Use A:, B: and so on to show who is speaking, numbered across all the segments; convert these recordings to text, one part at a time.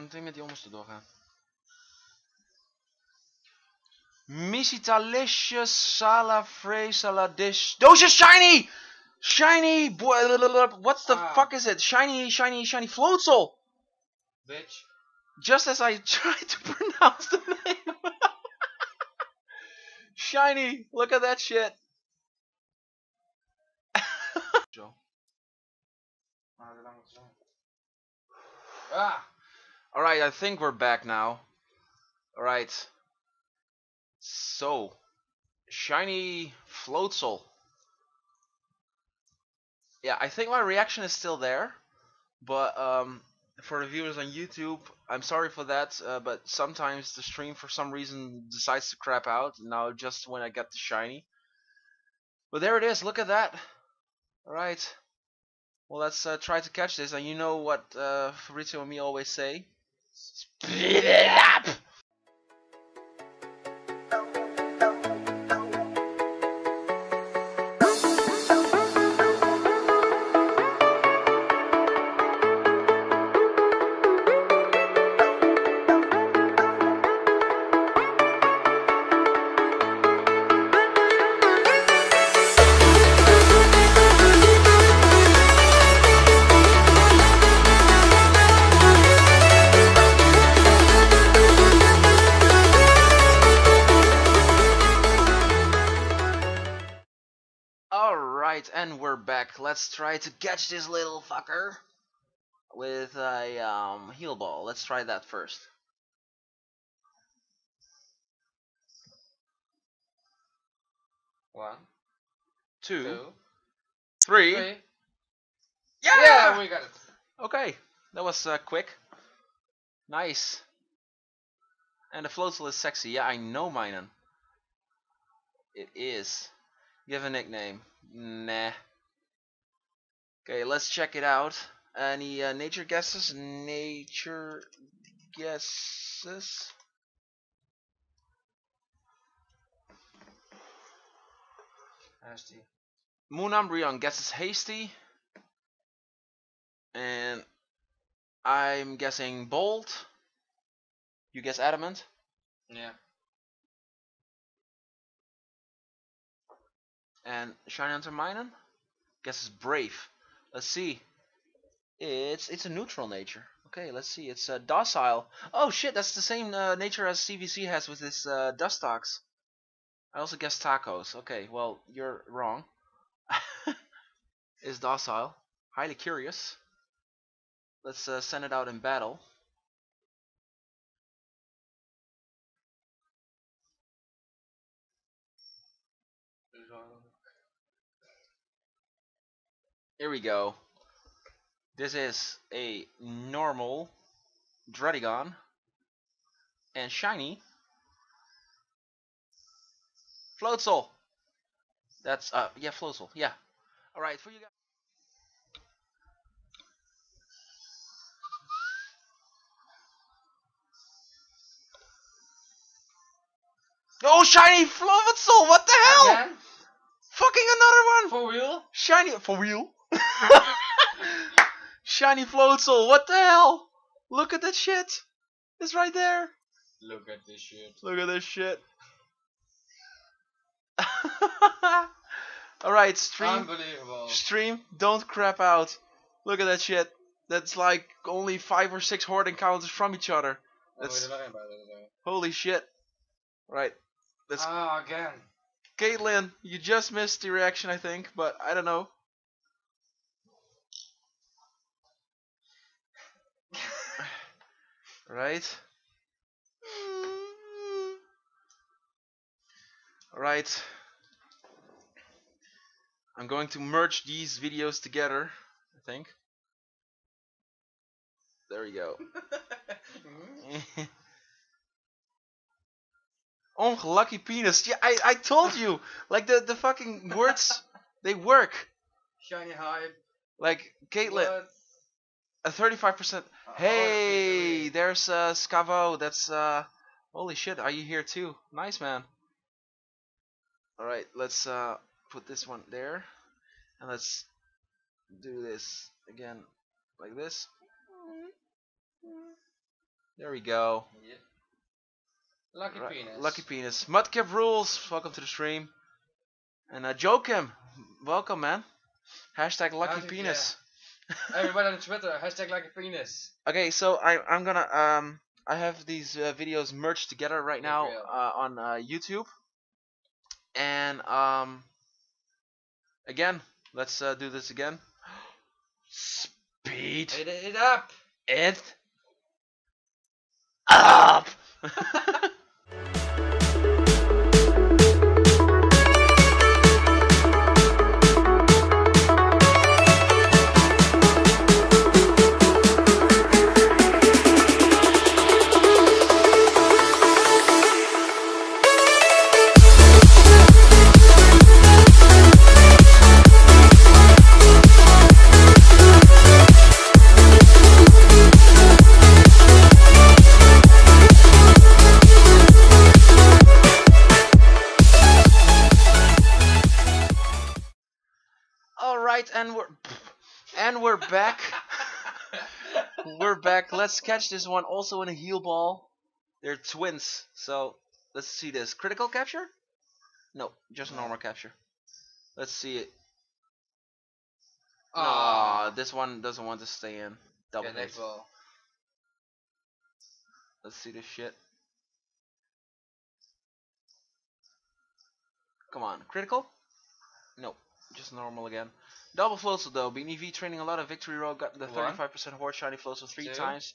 A: Meteen met die onderste doorgaan. Missitalicious Salafray Saladish. Are shiny! Shiny! boy- What's the
B: Ah.
A: fuck is it? Shiny, shiny, shiny Floatzel!
B: Bitch.
A: Just as I tried to pronounce the name. shiny! Look at that shit. Joe.
B: Moet? Ah!
A: Alright, I think we're back now. Alright. So, shiny Floatzel. Yeah, I think my reaction is still there, but um, for the viewers on YouTube, I'm sorry for that. Uh, but sometimes the stream, for some reason, decides to crap out. Now, just when I get the shiny. But there it is. Look at that. Alright. Well, let's uh, try to catch this. And you know what uh, Fabrizio and me always say. Speed it up! And we're back. Let's try to catch this little fucker with a um, heal ball. Let's try that first.
B: One,
A: Two,
B: two,
A: three.
B: three.
A: Yeah!
B: Yeah, we got it.
A: Okay, that was uh, quick. Nice. And the floatzel is sexy. Yeah, I know Minun. It is. Have a nickname? Nah. Okay, let's check it out. Any uh, nature guesses? Nature guesses?
B: Hasty.
A: Moon Umbreon guesses hasty. And I'm guessing bold. You guess adamant.
B: Yeah.
A: And Shiny Hunter guess it's brave. Let's see. It's it's a neutral nature. Okay, let's see. It's uh, docile. Oh shit, that's the same uh, nature as CVC has with his uh, Dustox. I also guess tacos. Okay, well you're wrong. is docile. Highly curious. Let's uh, send it out in battle. Here we go. This is a normal Druddigon and shiny Floatzel. That's uh yeah Floatzel yeah. All right for you guys. Oh shiny Floatzel! What the hell?
B: Again?
A: Fucking another one!
B: For real?
A: Shiny for real? Shiny Floatzel, what the hell? Look at that shit. It's right there.
B: Look at this shit.
A: Look at this shit. Alright, stream.
B: Unbelievable.
A: Stream, don't crap out. Look at that shit. That's like only five or six horde encounters from each other.
B: Oh,
A: That's
B: we nog één bij doen.
A: holy shit. Right. Let's
B: Ah, again.
A: Caitlin, you just missed the reaction I think, but I don't know. Right? Right. I'm going to merge these videos together, I think. There we go. Unlucky penis. Yeah, I, I told you. Like the, the fucking words, they work.
B: Shiny hype.
A: Like
B: Caitlyn?
A: A 35%.
B: Oh,
A: Hey, there's uh, Scavo. That's uh, holy shit. Are you here too? Nice man. All right, let's uh put this one there, and let's do this again like this. There we go.
B: Yeah. Lucky
A: Right,
B: penis.
A: Lucky penis. Mudcap rules. Welcome to the stream. And uh, Joachim, welcome, man. Hashtag lucky penis.
B: Everybody on Twitter, hashtag like a penis.
A: Okay, so I I'm gonna um I have these uh, videos merged together right now uh, on uh, YouTube, and um again let's uh, do this again. Speed
B: Hit it up!
A: it up. we're and we're back. we're back. Let's catch this one also in a heal ball. They're twins, so let's see this. Critical capture? No, just normal capture. Let's see it. Oh. Aw, this one doesn't want to stay in. Double
B: Yeah, ball.
A: Let's see this shit. Come on, critical? Nope, just normal again. Double floats though. BNV training a lot of victory road got the 35% horde shiny floats three
B: Two.
A: times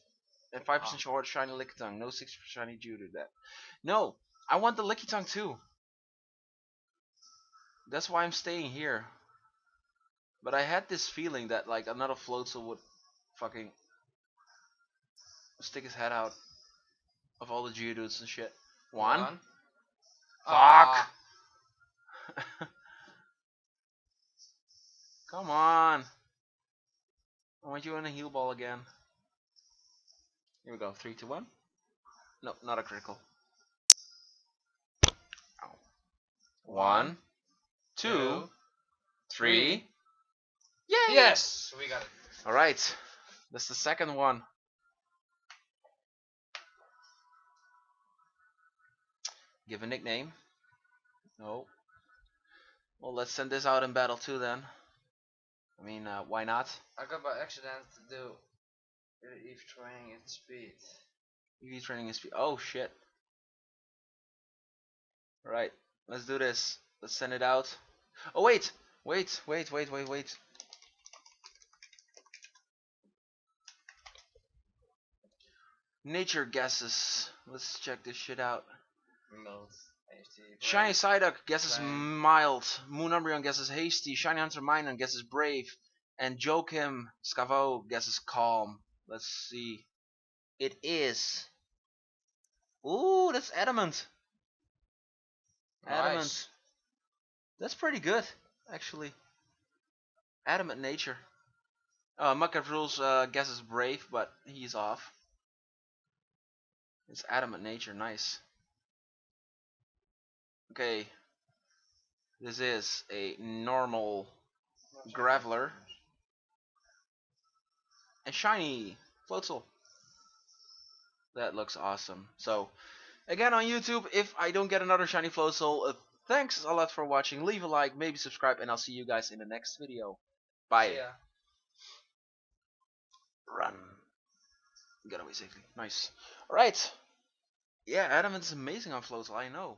A: and 5%
B: Ah.
A: horde shiny Lickitung. No 6% shiny due to that. No, I want the Lickitung too. That's why I'm staying here. But I had this feeling that like another floatzel would fucking stick his head out of all the geodudes and shit. One. Fuck.
B: Ah,
A: Come on. I want you in a heal ball again. Here we go. Three, two, one. No, not a critical. Ow. One, two,
B: two,
A: three. Yay!
B: Yes! We got it.
A: Alright. That's the second one. Give a nickname. No. Well, let's send this out in battle too then. I mean, uh, why not?
B: I got by accident to do EV training at speed.
A: EV training is. Oh shit. Right, let's do this. Let's send it out. Oh wait! Wait, wait, wait, wait, wait. Nature guesses. Let's check this shit out.
B: Remote.
A: Shiny Psyduck guesses mild. Moon Umbreon guesses hasty. Shiny Hunter Minun guesses brave. And Joachim Scavo guesses calm. Let's see. It is. Ooh, that's adamant. Adamant.
B: Nice.
A: That's pretty good, actually. Adamant nature. Uh, Muckat Rules uh, guesses brave, but he's off. It's adamant nature, nice. Okay. This is a normal Graveler. and shiny Floatzel. That looks awesome. So, again on YouTube, if I don't get another shiny Floatzel, uh, thanks a lot for watching. Leave a like, maybe subscribe, and I'll see you guys in the next video. Bye.
B: Yeah.
A: Run. Get away safely. Nice. Alright. Yeah, Adam is amazing on Floatzel, I know.